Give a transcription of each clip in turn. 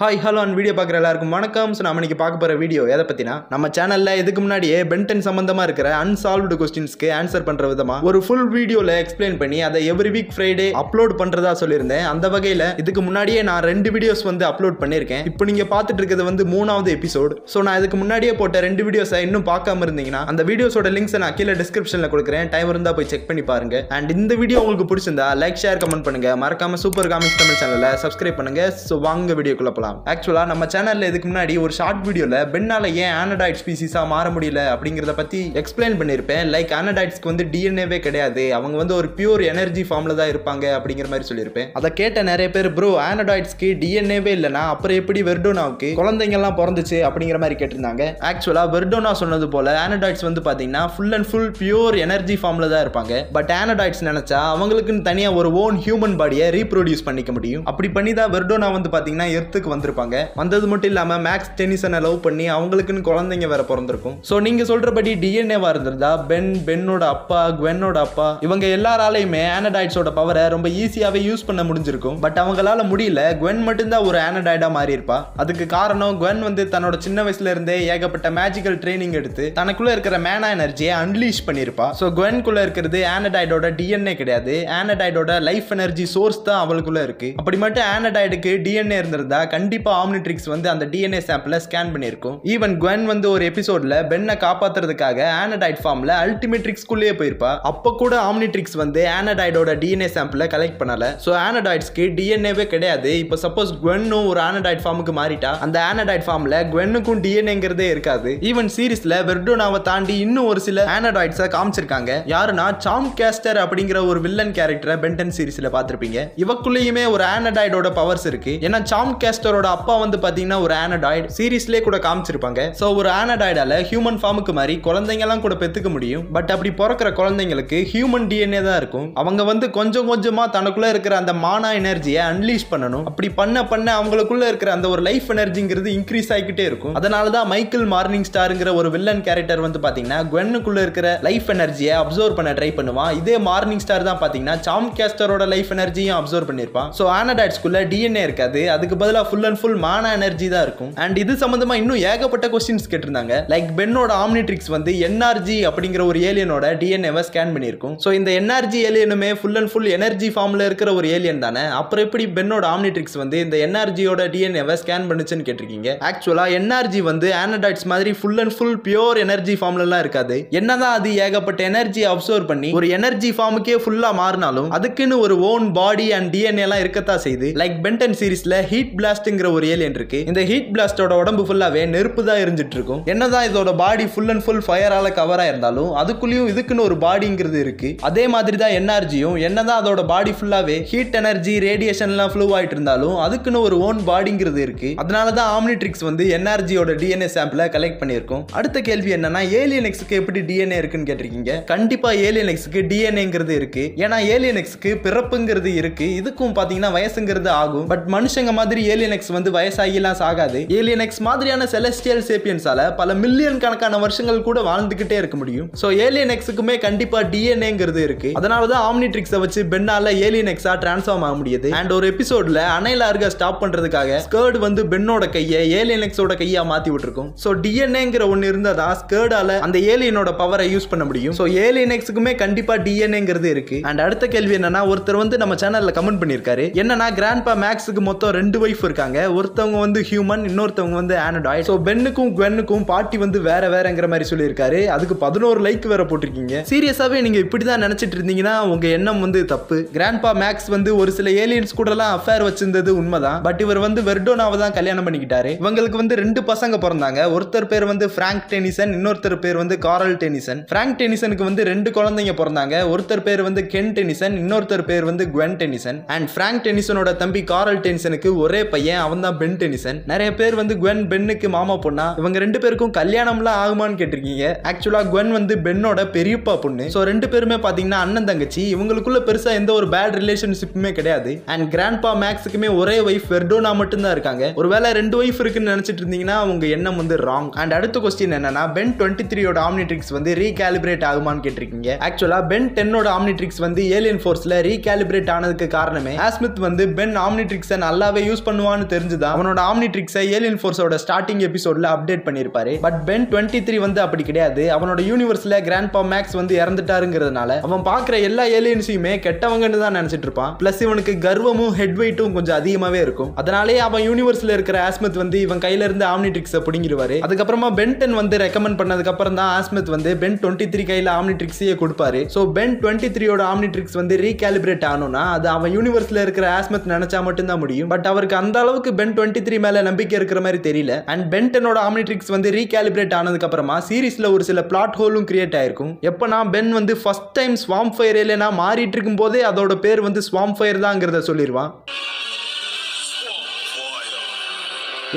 Hi hello and video பார்க்குற எல்லாருக்கும் வணக்கம். ஸோ நம்ம இன்றைக்கி பார்க்க போகிற வீடியோ எதை பற்றினா நம்ம சேனலில் இதுக்கு முன்னாடியே பென்டன் சம்மந்தமாக இருக்கிற அன்சால்வ்டு கொஸ்டின்ஸ்க்கு ஆன்சர் பண்ணுற விதமாக ஒரு ஃபுல் வீடியோவில் எக்ஸ்பிளைன் பண்ணி அதை எவ்ரி வீக் ஃப்ரைடே அப்லோட் பண்ணுறதா சொல்லியிருந்தேன். அந்த வகையில் இதுக்கு முன்னாடியே நான் ரெண்டு வீடியோஸ் வந்து அப்லோட் பண்ணியிருக்கேன். இப்போ நீங்கள் பார்த்துட்டு இருக்கிறது வந்து மூணாவது எபிசோட் ஸோ நான் இதுக்கு முன்னாடியே போட்ட ரெண்டு வீடியோஸை இன்னும் பார்க்காம இருந்தீங்கன்னா அந்த வீடியோஸோட லிங்க்ஸை நான் கீழே டிஸ்கிரிப்ஷனில் கொடுக்குறேன். டைம் இருந்தால் போய் செக் பண்ணி பாருங்க. அண்ட் இந்த வீடியோ உங்களுக்கு பிடிச்சிருந்தா லைக் ஷேர் கமெண்ட் பண்ணுங்கள் மறக்காம சூப்பர் காமிக்ஸ் தமிழ் சேனலை சப்ஸ்கிரைப் பண்ணுங்க. ஸோ வாங்க வீடியோக்குள்ள போகலாம் ஆக்சுவலாக நம்ம சேனலில் இதுக்கு முன்னாடி ஒரு ஷார்ட் வீடியோவில் பெண்ணால் ஏன் ஆனடாய்ட் ஸ்பீசிஸாக மாற முடியல அப்படிங்கிறத பற்றி எக்ஸ்பிளைன் பண்ணியிருப்பேன் லைக் ஆனடாய்ட்ஸ்க்கு வந்து டிஎன்ஏவே கிடையாது. அவங்க வந்து ஒரு பியூர் எனர்ஜி ஃபார்மில் தான் இருப்பாங்க அப்படிங்கிற மாதிரி சொல்லியிருப்பேன். அதை கேட்ட நிறைய பேர் ப்ரோ ஆனடாய்ட்ஸ்க்கு டிஎன்ஏவே இல்லைனா அப்புறம் எப்படி வெர்டோனாவுக்கு குழந்தைங்கள்லாம் பிறந்துச்சு? அப்படிங்கிற மாதிரி கேட்டிருந்தாங்க. ஆக்சுவலாக வெர்டோனா சொன்னது போல ஆனடாய்ட்ஸ் வந்து பார்த்தீங்கன்னா full and full pure energy ஃபார்மில் தான் இருப்பாங்க. பட் ஆனடாய்ட்ஸ் நினச்சா அவங்களுக்குன்னு தனியாக ஒரு ஓன் ஹியூமன் பாடியை ரீப்ரொடியூஸ் பண்ணிக்க முடியும். அப்படி பண்ணி தான் வெர்டோனா வந்து பார்த்தீங்கன்னா எர்த்துக்கு வந்திருப்பாங்க. வந்தது மட்டும் இல்லாமல் மேக்ஸ் டென்னிசனை லவ் பண்ணி அவங்களுக்குன்னு குழந்தைங்க வேற பிறந்திருக்கும். ஸோ நீங்கள் சொல்கிறபடி டிஎன்ஏவாக இருந்திருந்தா பென் பென்னோட அப்பா குவென்னோட அப்பா இவங்க எல்லாராலையுமே ஆனடாய்ட்ஸோட பவரை ரொம்ப ஈஸியாகவே யூஸ் பண்ண முடிஞ்சிருக்கும். பட் அவங்களால முடியல. குவென் மட்டும்தான் ஒரு ஆனடாய்டாக மாறி இருப்பா அதுக்கு காரணம் குவென் வந்து தன்னோட சின்ன வயசுல இருந்தே ஏகப்பட்ட மேஜிக்கல் ட்ரைனிங் எடுத்து தனக்குள்ள இருக்கிற மேனா எனர்ஜியை அன்லீஷ் பண்ணியிருப்பா. ஸோ குவென்குள்ள இருக்கிறது ஆனடாய்டோட டிஎன்ஏ கிடையாது. ஆனடாய்டோட லைஃப் எனர்ஜி சோர்ஸ் தான் அவளுக்குள்ள இருக்கு. அப்படி மட்டும் ஆனடாய்டுக்கு டிஎன்ஏ இருந்திருந்தா கண்டிப்பா ஆம்னிட்ரிக்ஸ் வந்து அந்த டிஎன்ஏ சாம்பிளை ஸ்கேன் பண்ணியிருக்கும். ஈவன் குவென் வந்து ஒரு எபிசோட்ல பென்னை காப்பாத்துறதுக்காக ஆனடாய்ட் ஃபார்ம்ல அல்டிமேட்ரிக்ஸ்குள்ளேயே போயிருப்பா. அப்போ கூட ஆம்னிட்ரிக்ஸ் வந்து ஆனடாய்டோட டிஎன்ஏ சாம்பிளை கலெக்ட் பண்ணல. ஸோ ஆனடைட்ஸ்க்கு டிஎன்ஏவே கிடையாது. இப்போ சப்போஸ் குவென்னும் ஒரு ஆனடாய்ட் ஃபார்முக்கு மாறிட்டா அந்த ஆனடாய்ட் ஃபார்ம்ல குவென்னுக்கும் டிஎன்ஏங்கிறதே இருக்காது. ஈவன் சீரிஸ்ல வெர்டோனாவை தாண்டி இன்னும் ஒரு சில ஆனடாய்ட்ஸை காமிச்சிருக்காங்க. யாருன்னா சாம் கேஸ்டர் அப்படிங்கிற ஒரு வில்லன் கேரக்டரை பென்டன் சீரிஸ்ல பார்த்திருப்பீங்க. இவக்குள்ளேயுமே ஒரு ஆனடாய்டோட பவர்ஸ் இருக்கு. ஏன்னா சாம் கேஸ்டரோட அப்பா வந்து பாத்தீங்கன்னா ஒரு ஆனடாய்டு சீரீஸ்லேயே கூட காமிச்சிருப்பாங்க. ஸோ ஒரு ஆனடாய்டால ஹியூமன் ஃபார்முக்கு மாதிரி குழந்தைங்கலாம் கூட பெத்துக்க முடியும். பட் அப்படி பிறக்கிற குழந்தைங்களுக்கு ஹியூமன் டிஎன்ஏ தான் இருக்கும். அவங்க வந்து கொஞ்சம் கொஞ்சமா தனக்குள்ள இருக்கிற அந்த மானா எனர்ஜியை அன்லீஷ் பண்ணணும். அப்படி பண்ண பண்ண அவங்களுக்குள்ள இருக்கிற அந்த ஒரு லைஃப் எனர்ஜிங்கிறது இன்க்ரீஸ் ஆகிக்கிட்டே இருக்கும். அதனால தான் மைக்கேல் மார்னிங் ஸ்டாருங்கிற ஒரு வில்லன் கேரக்டர் வந்து பாத்தீங்கன்னா குவென்னுக்குள்ள இருக்கிற லைஃப் எனர்ஜியை அப்சர்வ் பண்ண ட்ரை பண்ணுவான். இதே மார்னிங் ஸ்டார் தான் பாத்தீங்கன்னா சாம் கேஸ்டரோட லைஃப் எனர்ஜியும் அப்சர்வ் பண்ணிருப்பான் ஸோ ஆனடாய்ட்ஸ்குள்ள டிஎன்ஏ இருக்காது. அதுக்கு பதிலாக full and full Mana energy தான் இருக்கும். அண்ட் இது சம்பந்தமா இன்னும் ஏகப்பட்ட கொஸ்டின்ஸ் கேட்டிருந்தாங்க. லைக் பென்னோட ஆம்னிட்ரிக்ஸ் வந்து என்ஆர்ஜி அப்படிங்கிற ஒரு ஏலியனோட டிஎன்ஏவை ஸ்கேன் பண்ணியிருக்கும். ஸோ இந்த என்ஆர்ஜி ஏலியனுமே ஃபுல் அண்ட் ஃபுல் எனர்ஜி ஃபார்ம்ல இருக்கிற ஒரு ஏலியன் தானே? அப்புறம் எப்படி பென்னோட ஆம்னிட்ரிக்ஸ் வந்து இந்த என்ஆர்ஜியோட டிஎன்ஏவை ஸ்கேன் பண்ணுச்சுன்னு கேட்டிருக்கீங்க? ஆக்சுவலா என்ஆர்ஜி வந்து ஆனடாய்ட்ஸ் மாதிரி full and full pure energy ஃபார்ம்லலாம் இருக்காது. என்னதான் அது ஏகப்பட்ட எனர்ஜி அப்சர்வ் பண்ணி ஒரு எனர்ஜி ஃபார்முக்கே ஃபுல்லா மாறினாலும் அதுக்குன்னு ஒரு ஓன் பாடி அண்ட் டிஎன்ஏ எல்லாம் இருக்கத்தான் செய்யுது. லைக் பென்டன் சீரிஸ்ல ஹீட் பிளாஸ்ட்ங்கிற ஒரு ஏலியன் இருக்கு. இந்த ஹீட் பிளாஸ்டோட உடம்பு ஃபுல்லாவே நெருப்பு தான் எரிஞ்சிட்டு இருக்கும் என்னதான் இதோட பாடி ஃபுல் அண்ட் ஃபுல் ஃபயரால கவரா இருந்தாலும் அதுக்குள்ளேயும் இதுக்குன்னு ஒரு பாடிங்கிறது இருக்கு. அதே மாதிரி தான் என்ஆர்ஜியும் என்னதான் அதோட பாடி ஃபுல்லாவே ஹீட் எனர்ஜி ரேடியேஷன்லாம் ஃப்ளூ ஆயிட்டு இருந்தாலும் அதுக்குன்னு ஒரு ஓன் பாடிங்கிறது இருக்கு. அதனால தான் ஆம்னிட்ரிக்ஸ் வந்து என்ஆர்ஜியோட டிஎன்ஏ சாம்பிளை கலெக்ட் பண்ணியிருக்கோம். அடுத்த கேள்வி என்னன்னா ஏலியன் எக்ஸ்க்கு எப்படி டிஎன்ஏ இருக்குன்னு கேட்டிருக்கீங்க? கண்டிப்பா ஏலியன் எக்ஸ்க்கு டிஎன்ஏங்கிறது இருக்கு. ஏன்னா ஏலியன் எக்ஸ்க்கு பிறப்புங்கிறது இருக்கு. இதுக்கும் பாத்தீங்கன்னா வயசுங்கிறது ஆகும். பட் மனுஷங்க மாதிரி ஏலியன் ஏலியனெக்ஸ் வந்து வயசாகிலாம் சாகாது. ஏலியன் எக்ஸ் மாதிரியான செலஸ்டியல் சேப்பியன்ஸால பல மில்லியன் கணக்கான வருஷங்கள் கூட வாழ்ந்துகிட்டே இருக்க முடியும். ஸோ ஏலியன் எக்ஸுக்குமே கண்டிப்பா டிஎன்ஏங்கிறது இருக்கு. அதனால தான் ஆம்னிட்ரிக்ஸை வச்சு பென்னால ஏலியனெக்ஸா டிரான்ஸ்ஃபார்ம் ஆக முடியுது. அண்ட் ஒரு எபிசோட்ல அனைல் ஸ்டாப் பண்றதுக்காக ஸ்கர்ட் வந்து பென்னோட கையை ஏலியனெக்ஸோட கையா மாத்தி விட்டுருக்கும். ஸோ டிஎன்ஏங்கிற ஒன்று இருந்தா ஸ்கர்டால அந்த ஏலியனோட பவரை யூஸ் பண்ண முடியும். ஸோ ஏலியன் எக்ஸுக்குமே கண்டிப்பா டிஎன்ஏங்கிறது இருக்கு. அண்ட் அடுத்த கேள்வி என்னன்னா ஒருத்தர் வந்து நம்ம சேனல்ல கமெண்ட் பண்ணியிருக்காரு. என்னன்னா கிராண்ட்பா மேக்ஸுக்கு மொத்தம் ரெண்டு ஒய்ஃப் இருக்காங்க. ஒருத்தவங்க வந்து ஹியூமன் இன்னொருத்தவங்க வந்து ஆனடாய்ட் ஸோ பென்னுக்கும் குவென்னுக்கும் பாட்டி வந்து வேற வேறங்கிற மாதிரி சொல்லியிருக்காரு. அதுக்கு பதினோரு லைக் வேற போட்டிருக்கீங்க. சீரியஸாகவே நீங்கள் இப்படி தான் நினச்சிட்டு இருந்தீங்கன்னா உங்கள் எண்ணம் வந்து தப்பு. கிராண்ட்பா மேக்ஸ் வந்து ஒரு சில ஏலியன்ஸ் கூடலாம் அஃபேர் வச்சிருந்தது உண்மைதான். பட் இவர் வந்து வெர்டோனாவை தான் கல்யாணம் பண்ணிக்கிட்டாரு. இவங்களுக்கு வந்து ரெண்டு பசங்க பிறந்தாங்க. ஒருத்தர் பேர் வந்து பிராங்க் டெனிசன் இன்னொருத்தர் பேர் வந்து காரல் டெனிசன் பிராங்க் டெனிசனுக்கு வந்து ரெண்டு குழந்தைங்க பிறந்தாங்க. ஒருத்தர் பேர் வந்து கென் டெனிசன் இன்னொருத்தர் பேர் வந்து குவென் டெனிசன் அண்ட் பிராங்க் டெனிசனோட தம்பி காரல் டெனிசனுக்கு ஒரே பையன். அவன் தான் பென் டெனிசன் நிறைய பேர் வந்து குவென் பென்னுக்கு மாமா பொண்ணா? இவங்க ரெண்டு பேருக்கும் கல்யாணம்லாம் ஆகுமான்னு கேட்டிருக்கீங்க. ஆக்சுவலா குவென் வந்து பென்னோட பெரியப்பா பொண்ணு. ஸோ ரெண்டு பேருமே பாத்தீங்கன்னா அண்ணன் தங்கச்சி. இவங்களுக்குள்ள பெருசா எந்த ஒரு பேட் ரிலேஷன்ஷிப்புமே கிடையாது. அண்ட் கிராண்ட்பா மேக்ஸுக்குமே ஒரே ஒய்ஃப் வெர்டோனா மட்டும்தான் இருக்காங்க. ஒருவேளை ரெண்டு ஒய்ஃப் இருக்குன்னு நினைச்சிட்டு இருந்தீங்கன்னா உங்க எண்ணம் வந்து ராங் அண்ட் அடுத்த கொஸ்டின் என்னன்னா பென் டுவெண்ட்டி த்ரீயோட ஆம்னிட்ரிக்ஸ் வந்து ரீகாலிபிரேட் ஆகுமான்னு கேட்டிருக்கீங்க. ஆக்சுவலா பென் டென்னோட ஆம்னிட்ரிக்ஸ் வந்து ஏலியன் ஃபோர்ஸ்ல ரீகாலிபிரேட் ஆனதுக்கு காரணமே ஆஸ்மித் வந்து பென் ஆம்னிட்ரிக்ஸை நல்லாவே யூஸ் பண்ணுவாங்க பண்ணுவான்னு தெரிஞ்சுதான் அவனோட ஆம்னிட்ரிக்ஸை ஏலியன் ஃபோர்ஸோட ஸ்டார்டிங் எபிசோட்ல அப்டேட் பண்ணியிருப்பாரு. பட் பென் டுவெண்ட்டி த்ரீ வந்து அப்படி கிடையாது. அவனோட யூனிவர்ஸ்ல கிராண்ட் பா மேக்ஸ் வந்து இறந்துட்டாருங்கிறதுனால அவன் பார்க்குற எல்லா ஏலியன்ஸையுமே கெட்டவங்கன்னு தான் நினைச்சிட்டு இருப்பான். பிளஸ் இவனுக்கு கர்வமும் ஹெட் வெயிட்டும் கொஞ்சம் அதிகமாவே இருக்கும். அதனாலேயே அவன் யூனிவர்ஸ்ல இருக்கிற ஆஸ்மித் வந்து இவன் கையில இருந்து ஆம்னி ட்ரிக்ஸை பிடிங்கிருவாரு. அதுக்கப்புறமா பென்டன் வந்து ரெக்கமெண்ட் பண்ணதுக்கு அப்புறம் தான் ஆஸ்மித் வந்து பென் டுவெண்ட்டி த்ரீ கையில ஆம்னிட்ரிக்ஸையே கொடுப்பாரு. ஸோ பென் டுவெண்ட்டி த்ரீயோட ஆம்னிட்ரிக்ஸ் வந்து ரீகாலிபிரேட் ஆகணும்னா அது அவன் யூனிவர்ஸ்ல இருக்கிற ஆஸ்மத் நினைச்சா மட்டும்தான் முடியும். பட் அவருக்கு அந்த அளவுக்கு பென் டுவெண்ட்டி த்ரீ மேலே நம்பிக்கை இருக்கிற மாதிரி தெரியல. அண்ட் பென்டனோட ஆம்னிட்ரிக்ஸ் வந்து ரீகாலிபிரேட் ஆனதுக்கப்புறமா சீரீஸில் ஒரு சில பிளாட் ஹோலும் கிரியேட் ஆயிருக்கும். எப்பனா பென் வந்து ஃபர்ஸ்ட் டைம் ஸ்வாம் ஃபயர் இல்லைனா மாறிட்டு இருக்கும் போதே அதோட பேர் வந்து ஸ்வாம் ஃபயர் தாங்கிறத சொல்லிடுவான்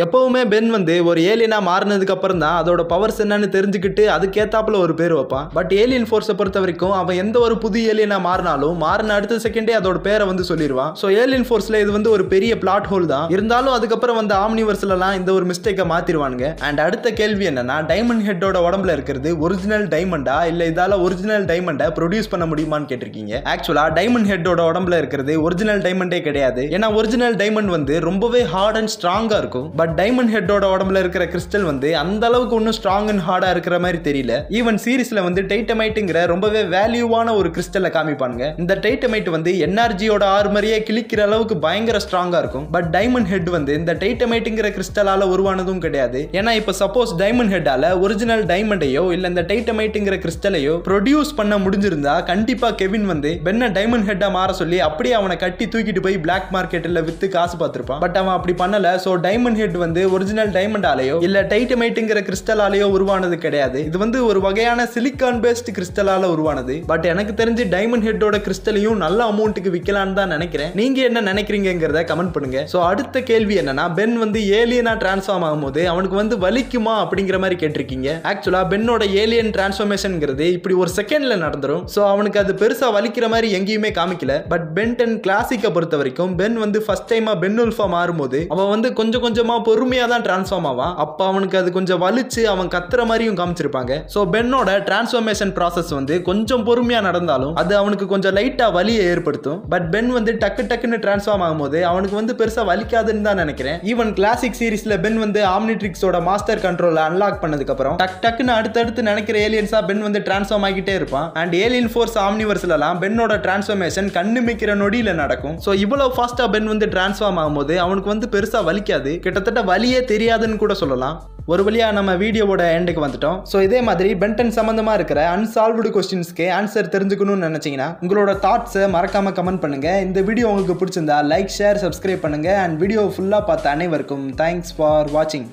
எப்பவுமே பென் வந்து ஒரு ஏலியனா மாறினதுக்கு அப்புறம் தான் அதோட பவர்ஸ் என்னன்னு தெரிஞ்சுக்கிட்டு அதுக்கேத்தாப்புல ஒரு பேர் வைப்பான். பட் ஏலியன் ஃபோர்ஸை பொறுத்த வரைக்கும் அவன் எந்த ஒரு புது ஏலியனா மாறினாலும் மாறின அடுத்த செகண்டே அதோட பேரை வந்து சொல்லிடுவான் ஸோ ஏலியன் ஃபோர்ஸில் இது வந்து ஒரு பெரிய பிளாட் ஹோல் தான். இருந்தாலும் அதுக்கப்புறம் வந்து ஆம்னிவர்ஸ்லாம் இந்த ஒரு மிஸ்டேக்கை மாத்திருவானுங்க. அண்ட் அடுத்த கேள்வி என்னன்னா டைமண்ட் ஹெட்டோட உடம்புல இருக்கிறது ஒரிஜினல் டைமண்டா இல்ல இதால ஒரிஜினல் டைமண்டை ப்ரொடியூஸ் பண்ண முடியுமான்னு கேட்டிருக்கீங்க? ஆக்சுவலா டைமண்ட் ஹெட்டோட உடம்புல இருக்கிறது ஒரிஜினல் டைமண்டே கிடையாது. ஏன்னா ஒரிஜினல் டைமண்ட் வந்து ரொம்பவே ஹார்ட் அண்ட் ஸ்ட்ராங்கா இருக்கும். பட் டைமண்ட் ஹெட்டோட உடம்புல இருக்கிற கிறிஸ்டல் வந்து அந்த அளவுக்கு ஒன்றும் ஸ்ட்ராங் அண்ட் ஹார்டா இருக்கிற மாதிரி தெரியல. ஈவன் சீரிஸ்ல வந்து டைட்டமைட்டுங்கிற ரொம்பவே வேல்யூவான ஒரு கிறிஸ்டலை காமிப்பானுங்க. இந்த டைட்டமைட் வந்து என்ஆர்ஜியோட ஆர்மரியே கிழிக்கிற அளவுக்கு பயங்கர ஸ்ட்ராங்கா இருக்கும். பட் டைமண்ட் ஹெட் வந்து இந்த டைட்டமைட்டுங்கிற கிறிஸ்டலால உருவானதும் கிடையாது. ஏன்னா இப்போ சப்போஸ் டைமண்ட் ஹெட்டால ஒரிஜினல் டைமண்டையோ இல்லை இந்த டைட்டமைட்டுங்கிற கிறிஸ்டலையோ ப்ரொடியூஸ் பண்ண முடிஞ்சிருந்தா கண்டிப்பா கெவின் வந்து பென்ன டைமண்ட் ஹெட்டா மாற சொல்லி அப்படியே அவனை கட்டி தூக்கிட்டு போய் பிளாக் மார்க்கெட்டில் வித்து காசு பார்த்துருப்பான். பட் அவன் அப்படி பண்ணல. ஸோ டைமண்ட் ஹெட் வந்து ஒரிஜினல் டைமண்டாலேயோ இல்ல டைட்டமைட்டுங்கிற கிறிஸ்டலாலேயோ உருவானது கிடையாது. இது வந்து ஒரு வகையான சிலிக்கான் பேஸ்ட் கிறிஸ்டலால உருவானது. பட் எனக்கு தெரிஞ்சு டைமண்ட் ஹெட்டோட கிறிஸ்டலையும் நல்ல அமௌண்ட்டுக்கு விற்கலான்னு தான் நினைக்கிறேன். நீங்க என்ன நினைக்கிறீங்கிறத கமெண்ட் பண்ணுங்க. ஸோ அடுத்த கேள்வி என்னன்னா பென் வந்து ஏலியனா டிரான்ஸ்ஃபார்ம் ஆகும்போது அவனுக்கு வந்து வலிக்குமா அப்படிங்கிற மாதிரி கேட்டிருக்கீங்க. ஆக்சுவலா பென்னோட ஏலியன் டிரான்ஸ்ஃபர்மேஷன்ங்கிறது இப்படி ஒரு செகண்ட்ல நடந்துரும். ஸோ அவனுக்கு அது பெருசா வலிக்கிற மாதிரி எங்கேயுமே காமிக்கல. பட் பென் டென் கிளாசிக்கை பொறுத்த வரைக்கும் பென் வந்து ஃபர்ஸ்ட் டைமா பென் உல்ஃபா மாறும்போது அவன் வந்து கொஞ்சம் கொஞ்சமா பொறுமையாக தான் டிரான்ஸ்ஃபார்ம் ஆவான். அப்போ அவனுக்கு அது கொஞ்சம் வலிச்சு அவன் கத்துற மாதிரியும் காமிச்சிருப்பாங்க. ஸோ பென்னோட டிரான்ஸ்ஃபார்மேஷன் ப்ராசஸ் வந்து கொஞ்சம் பொறுமையாக நடந்தாலும் அது அவனுக்கு கொஞ்சம் லைட்டாக வலியை ஏற்படுத்தும். பட் பென் வந்து டக்கு டக்குன்னு டிரான்ஸ்ஃபார்ம் ஆகும்போது அவனுக்கு வந்து பெருசாக வலிக்காதுன்னு தான் நினைக்கிறேன். ஈவன் கிளாசிக் சீரிஸில் பென் வந்து ஆம்னிட்ரிக்ஸோட மாஸ்டர் கண்ட்ரோலில் அன்லாக் பண்ணதுக்கப்புறம் டக் டக்குன்னு அடுத்தடுத்து நினைக்கிற ஏலியன்ஸாக பென் வந்து டிரான்ஸ்ஃபார்ம் ஆகிட்டே இருப்பான். அண்ட் ஏலியன் ஃபோர்ஸ் ஆம்னிவர்ஸ்லாம் பென்னோட டிரான்ஸ்ஃபார்மேஷன் கண்ணுமிக்கிற நொடியில் நடக்கும். ஸோ இவ்வளோ ஃபாஸ்ட்டாக பென் வந்து டிரான்ஸ்ஃபார்ம் ஆகும்போது அவனுக்கு வந்து பெருசாக வலிக்காது. கிட்டத்தட்ட வழியே தெரியாதுன்னு கூட சொல்லலாம். ஒரு வழியா நம்ம வீடியோவோட எண்டுக்கு வந்துட்டோம். ஸோ இதே மாதிரி பென்டன் சம்மந்தமாக இருக்கிற அன்சால்வ்டு கொஸ்டின்ஸ்க்கு ஆன்சர் தெரிஞ்சுக்கணும்னு நினச்சிங்கன்னா உங்களோட தாட்ஸை மறக்காமல் கமெண்ட் பண்ணுங்கள் இந்த வீடியோ உங்களுக்கு பிடிச்சிருந்தா லைக் ஷேர் சப்ஸ்கிரைப் பண்ணுங்க. அண்ட் வீடியோ ஃபுல்லாக பார்த்த அனைவருக்கும் தேங்க்ஸ் ஃபார் வாட்சிங்